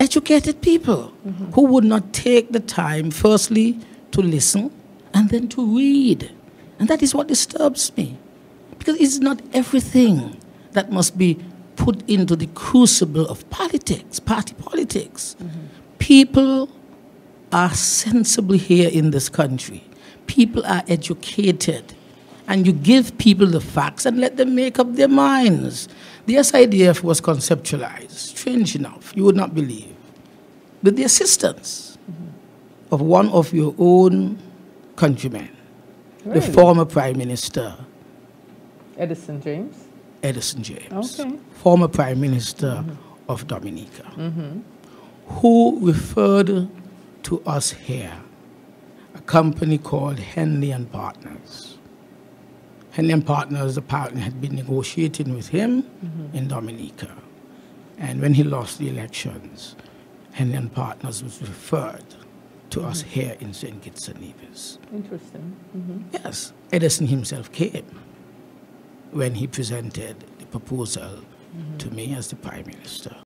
educated people who would not take the time, firstly, to listen and then to read. And that is what disturbs me. Because it's not everything that must be put into the crucible of politics, party politics. People are sensible here in this country. People are educated. And you give people the facts and let them make up their minds. The SIDF was conceptualized, strange enough, you would not believe, with the assistance of one of your own countrymen, the former Prime Minister Edison James. Edison James, Okay. former Prime Minister mm-hmm. of Dominica, mm-hmm. who referred to us here a company called Henley and Partners. Henley and Partners partner, had been negotiating with him in Dominica. And when he lost the elections, Henley and Partners was referred to us mm-hmm. here in St. Kitts and Nevis. Interesting. Mm-hmm. Yes, Edison himself came when he presented the proposal mm-hmm. to me as the Prime Minister.